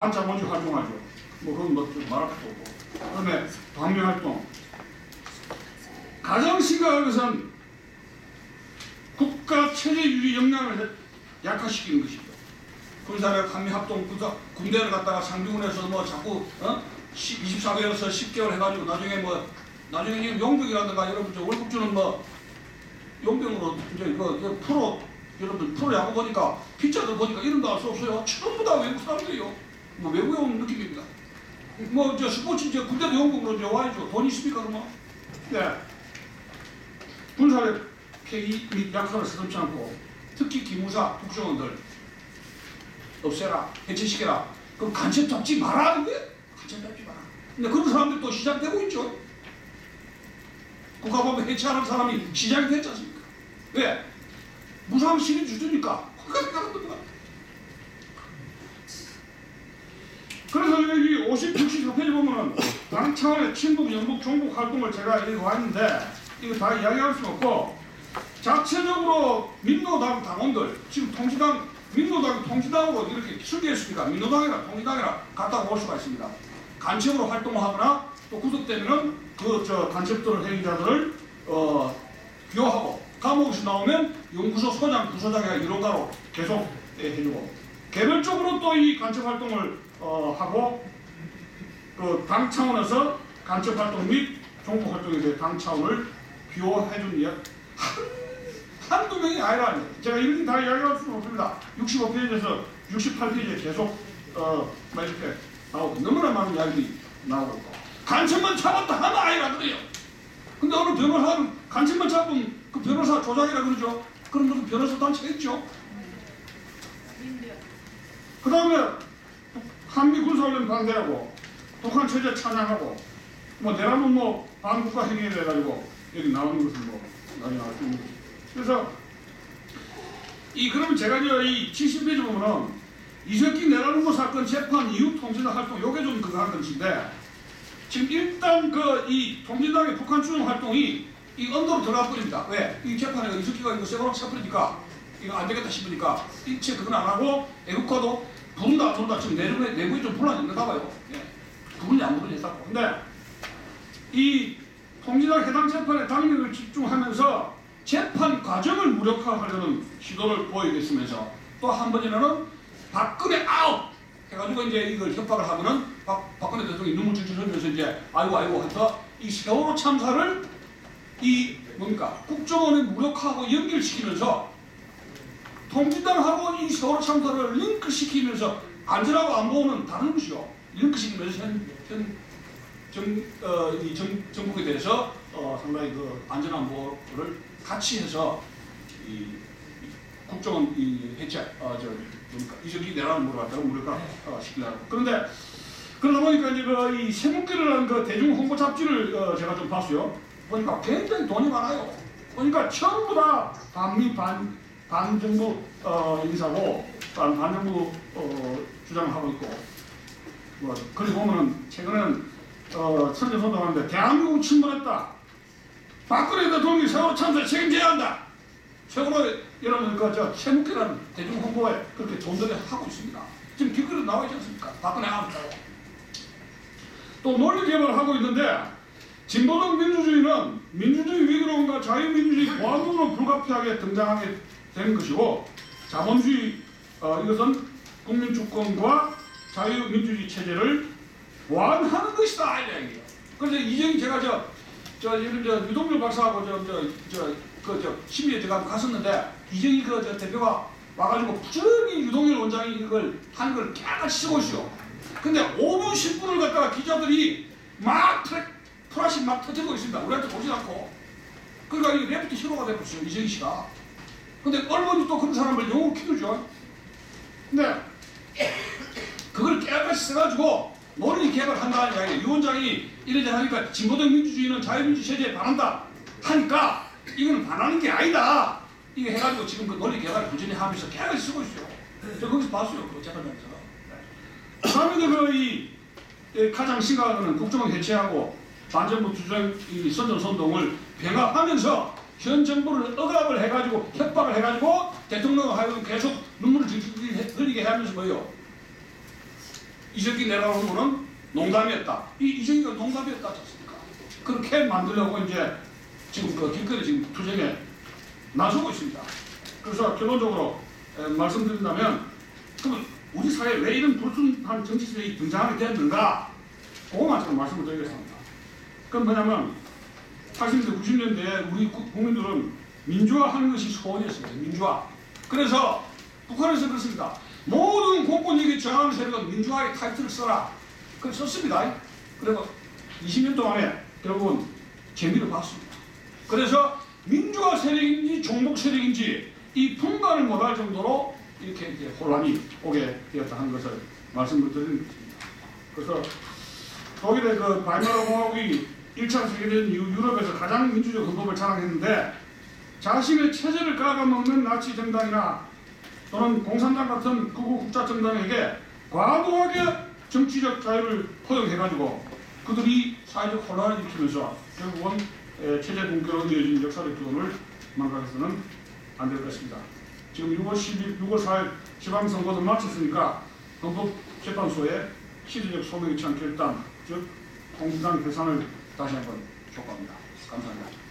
한자 먼저 활동하죠. 뭐 그건 뭐좀 말할 것도 없고. 그다음에 방미 활동. 가장 심각한 것은 국가 체제 유지 역량을 약화시키는 것이죠. 군사력 한미 합동 군대를 갖다가 상비군에서 뭐 자꾸 어? 24개월에서 10개월 해가지고 나중에 뭐 나중에 용병이라든가 여러분 저 월급 주는 뭐 용병으로 이제 이거, 이거 프로 여러분들 프로 야구 보니까 피자들 보니까 이름도 알수 없어요. 전부 다 외국 사람들이요. 뭐 외국에 온 느낌입니다. 뭐 저 스포츠 이제 군대도 용병으로 이제 와야죠. 돈 있습니까 그러면? 네. 군사력 폐기 및 약화를 서슴지 않고 특히 기무사 국정원들 없애라 해체시켜라 그럼 간첩 잡지 마라 거예요. 간첩 잡지 마라. 근데 그런 사람들 또 시작되고 있죠. 국가법을 해체하는 사람이 시작이 됐지 않습니까? 왜? 무상 시민 주주니까. 그러니까 겁니다. 그 여기 50, 64페이지 보면은 당 차원의 친북, 영북, 종북 활동을 제가 있는데 이거 다 이야기할 수는 없고 자체적으로 민노당 당원들 지금 통치당 민노당 통치당으로 이렇게 출계했으니까 민노당이나 통치당이나 갔다고 볼 수가 있습니다. 간첩으로 활동하거나 또 구속되면은 그 저 간첩들 행위자들을 어 기호하고 감옥에서 나오면 연구소 소장, 부소장이나 이론가로 계속 예, 해주고 개별적으로 또 이 간첩 활동을 어, 하고 그 당 차원에서 간첩 활동 및 정보 활동에 대해 당 차원을 비호해준 예, 한, 한두 명이 아니라 제가 이렇게 다 이야기할 수는 없습니다. 65페이지에서 68페이지에 계속 어, 막 이렇게 나오고 너무나 많은 이야기들이 나오고 간첩만 잡았다 하면 아이라 그래요. 근데 어느 변호사는 간첩만 잡은 그 변호사 조작이라 그러죠. 그런 것은 변호사 단체가 있죠. 그 다음에 한미 군사훈련 반대하고 북한 체제 찬양하고 뭐 내라면 뭐 반국가 행위에 대해 가지고 여기 나오는 것을 뭐 나중에 알수 있는 거죠. 그래서 이 그러면 제가 저이 70페이지 보면은 이석기 내라는거 사건 재판 이후 통신당 활동 요게 좀 그거 한 것인데 지금 일단 그 이 통진당의 북한 추종 활동이 이 언더로 들어가 버립니다. 왜? 이 재판에 이석기가 이거 세번호 차버리니까 이거 안 되겠다 싶으니까 일체 그건 안 하고 애국화도 부른다 안 부른다 지금 내부에 내부에 좀 분란이 있는가 봐요. 예. 부른지 안 부른지 했었고. 근데 이 통진당 해당 재판에 당력을 집중하면서 재판 과정을 무력화하려는 시도를 보이겠으면서 또 한 번이라는 박근혜 아웃 해가지고 이제 이걸 협박을 하면은 박, 박근혜 대통령이 눈물 줄줄 흘리면서 이제 아이고 아이고 해서 이 세월호 참사를 이 뭡니까 국정원의 무력화하고 연결시키면서 통진당하고 이 세월호 참사를 링크시키면서 안전하고 안보는 다른 것이요 링크시키면서 현, 현 정, 어, 이 정, 정국에 대해서 어, 상당히 그 안전안보를 같이 해서 이, 이 국정원 이 해체 어, 저 이석이 내라는 물어봤다고 무력화 어, 시키려고 그런데 그러다 보니까 이제 그이 세문기라는 그 대중 홍보 잡지를 어, 제가 좀 봤어요. 보니까 굉장히 돈이 많아요. 보니까 전부 다 반미 반 반정부 어, 인사고 반 반정부 어, 주장을 하고 있고 뭐 그리고 보면은 최근에는 어, 선전선동하는데 대한민국 침범했다. 박근혜 대통령이 세월호 참사에 책임져야 한다. 최고로 여러분 그저 최묵기라는 대중 홍보에 그렇게 돈들이 하고 있습니다. 지금 길거리 나와 있지 않습니까? 박근혜 아웃다고. 또 논리 개발하고 있는데 진보적 민주주의는 민주주의 위기론과 자유민주주의 보완으로 불가피하게 등장하게 된 것이고 자본주의 어, 이것은 국민 주권과 자유민주주의 체제를 보완하는 것이다 이 얘기예요. 그래서 이정이 제가 저, 저, 예를 저, 유동열 박사하고 저, 저, 저, 그, 저, 심의에 제가 갔었는데, 이정이 그, 저, 대표가 와가지고 부지런히 유동열 원장이 이걸 하는 걸 깨끗이 쓰고 있어요. 근데 5분, 10분을 갖다가 기자들이 막 프라시 막 터뜨리고 있습니다. 우리한테 보지 않고. 그러니까 이 레프트 히로가 되었어요, 이정희 씨가. 근데 언론이 또 그런 사람을 영웅 키우죠. 근데 그걸 깨끗이 써가지고 논리 개발한다는 게 아니에요. 유 원장이 이래저래 하니까 진보적 민주주의는 자유민주 체제에 반한다 하니까 이거는 반하는 게 아니다. 이거 해가지고 지금 그 논리 개발을 부지런히 하면서 계속 쓰고 있어요. 저 거기서 봤어요. 그 재판장에서. 다음에 그이 가장 심각한 거는 국정원 해체하고 반정부 주장 이 선전 선동을 병합하면서 현 정부를 억압을 해가지고 협박을 해가지고 대통령을 하여금 계속 눈물을 질질 흘리게 하면서 뭐요? 이새끼 내라는 거는 농담이었다. 이 이새끼가 농담이었다 쳤습니까? 그렇게 만들려고 이제 지금 그 길거리 지금 투쟁에 나서고 있습니다. 그래서 결론적으로 에, 말씀드린다면 그러면 우리 사회에 왜 이런 불순한 정치 세력이 등장하게 되었는가? 그거만 좀 말씀을 드리겠습니다. 그건 뭐냐면 80년대, 90년대에 우리 국- 국민들은 민주화하는 것이 소원이었습니다. 민주화. 그래서 북한에서 그렇습니다. 모든 공권력에 저항하는 세력은 민주화의 타이틀을 써라. 그걸 썼습니다. 그리고 20년 동안에 결국은 재미를 봤습니다. 그래서 민주화 세력인지 종북 세력인지 이 분간을 못할 정도로 이렇게 혼란이 오게 되었다 하는 것을 말씀을 드리는 것입니다. 그래서 독일의 그 바이마르 공화국이 1차 세계대전 이후 유럽에서 가장 민주적 헌법을 자랑했는데 자신의 체제를 깔아먹는 나치 정당이나 또는 공산당 같은 극우 국자 정당에게 과도하게 정치적 자유를 포용해가지고 그들이 사회적 혼란을 일으키면서 결국은 에, 체제 붕괴로 이어진 역사적 기원을 망각해서는 안 될 것입니다. 지금 6월 10일, 6월 4일 지방선거도 마쳤으니까 헌법재판소에 시대적 소명이 찬 결단, 즉 공진당 해산을 다시 한번 촉구합니다. 감사합니다.